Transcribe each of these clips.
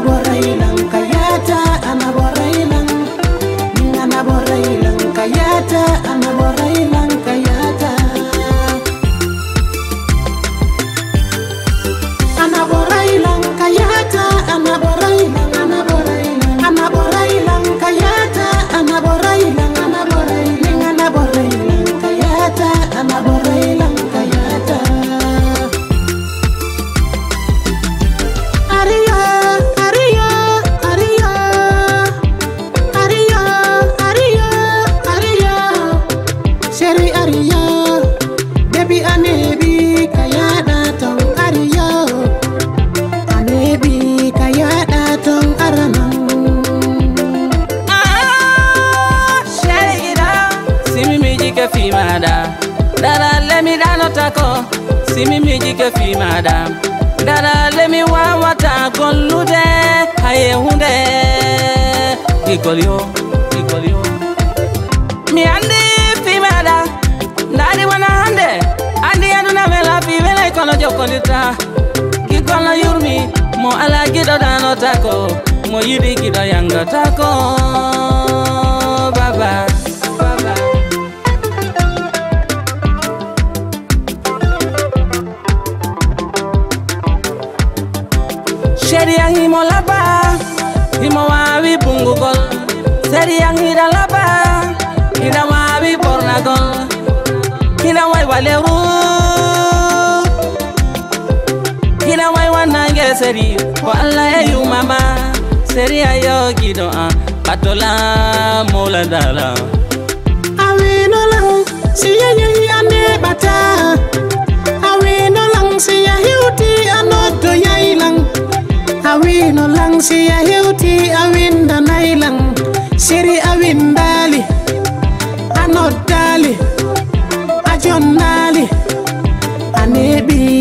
borraina jike fi madam dada let dano tako. Si mimi jike fi madam dada let wawa tako lude. Haye hunde. Ikolio ikolio mi andi fi madam ndani wana hande. Andi aduna mela fi mela ikono jokondita kikono yurmi mo ala gido dano tako. Mo yidi gido yango tako. yang imo laba imo wawi punggugol seri yang hira laba hina wawi pornagol hina wai waleru hina wai wanange seri ko alla e ya yumama seri ya ayo gido a patola mola dala. Awinola siyenyehi ande ya bataa Anebi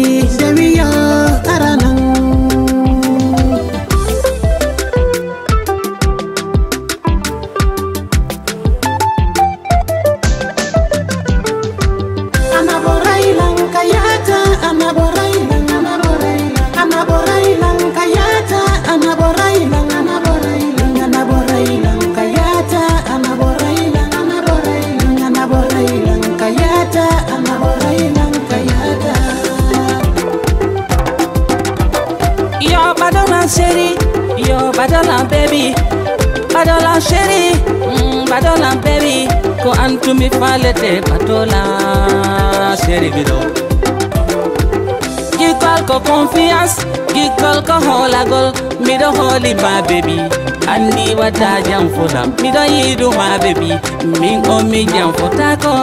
badola chéri Yo badola baby. Badola chéri mm, Badola baby. Ko antumi falete badola chéri gido Gikol ko confiance Gikol ko holagol Mido holi ma baby. Andi wata jam fuda Mido yidu ma baby. Min o mi jam futa ko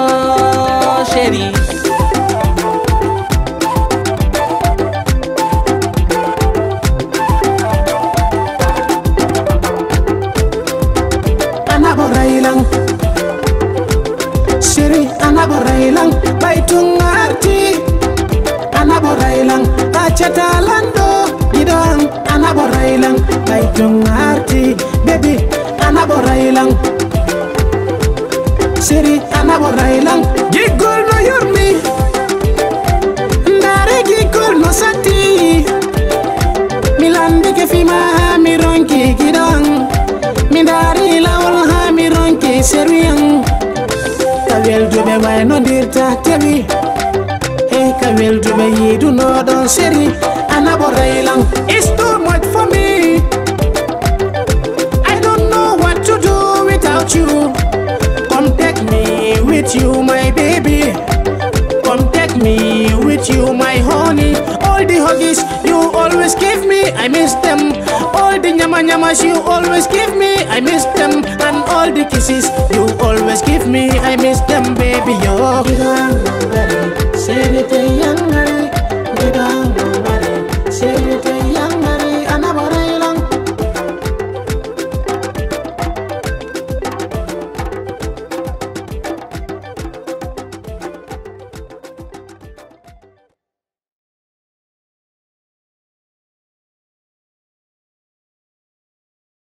anaborailang Baitung arti. Anaborailang Achatalando Gidang Anaborailang Baitung arti. Baby Anaborailang Siri anaborailang Gigol no yurmi. Ndare gigol no sati. Milandi ke fima mi ronki gidang. Mindari lawol ha mi seriyang Kawel dube way no dirta tewi Hey kawel dube yidu no don seri Anaborailang It's too much for me I don't know what to do without you Come take me with you my baby Come take me with you, my honey. All the huggies you always give me, I miss them. All the nyama nyamas you always give me, I miss them. And all the kisses you always give me, I miss them, baby. Yo,